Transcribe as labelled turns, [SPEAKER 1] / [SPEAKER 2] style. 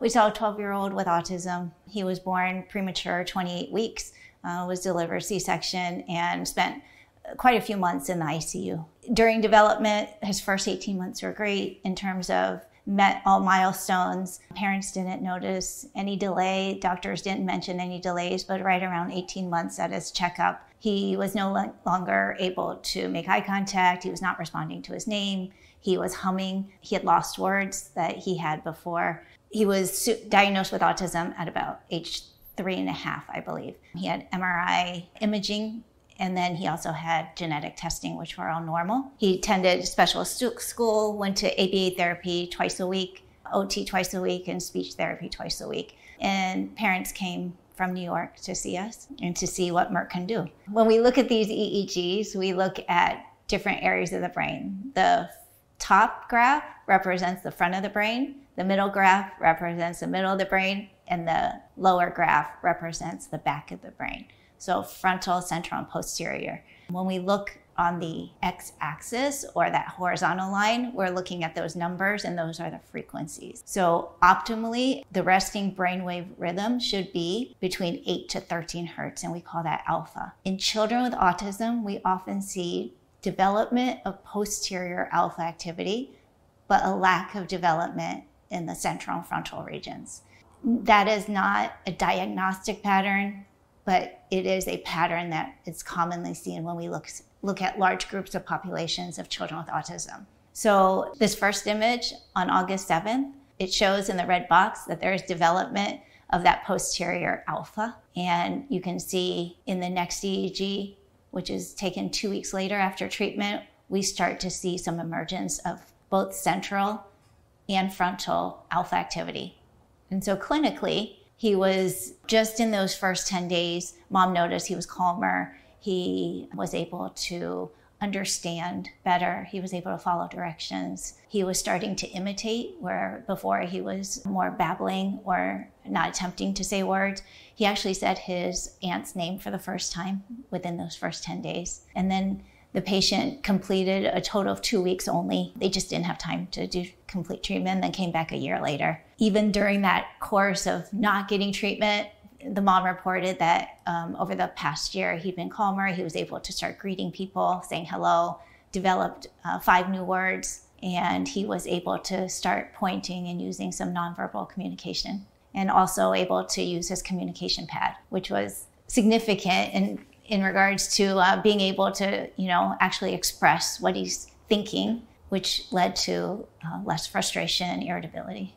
[SPEAKER 1] We saw a 12 year old with autism. He was born premature, 28 weeks, uh, was delivered C section, and spent quite a few months in the ICU. During development, his first 18 months were great in terms of met all milestones. Parents didn't notice any delay. Doctors didn't mention any delays, but right around 18 months at his checkup, he was no longer able to make eye contact. He was not responding to his name. He was humming. He had lost words that he had before. He was diagnosed with autism at about age three and a half, I believe. He had MRI imaging and then he also had genetic testing, which were all normal. He attended specialist school, went to ABA therapy twice a week, OT twice a week, and speech therapy twice a week. And parents came from New York to see us and to see what MeRT can do. When we look at these EEGs, we look at different areas of the brain. The top graph represents the front of the brain, the middle graph represents the middle of the brain, and the lower graph represents the back of the brain so frontal, central, and posterior. When we look on the x axis or that horizontal line, we're looking at those numbers and those are the frequencies. So, optimally, the resting brainwave rhythm should be between 8 to 13 hertz, and we call that alpha. In children with autism, we often see development of posterior alpha activity, but a lack of development in the central and frontal regions. That is not a diagnostic pattern but it is a pattern that is commonly seen when we look, look at large groups of populations of children with autism. So, this first image on August 7th, it shows in the red box that there is development of that posterior alpha. And you can see in the next EEG, which is taken two weeks later after treatment, we start to see some emergence of both central and frontal alpha activity. And so, clinically, he was just in those first 10 days, mom noticed he was calmer. He was able to understand better. He was able to follow directions. He was starting to imitate, where before he was more babbling or not attempting to say words. He actually said his aunt's name for the first time within those first 10 days. And then the patient completed a total of two weeks only. They just didn't have time to do complete treatment, then came back a year later. Even during that course of not getting treatment, the mom reported that um, over the past year he'd been calmer. He was able to start greeting people, saying hello, developed uh, five new words, and he was able to start pointing and using some nonverbal communication, and also able to use his communication pad, which was significant and in regards to uh, being able to, you know, actually express what he's thinking, which led to uh, less frustration and irritability.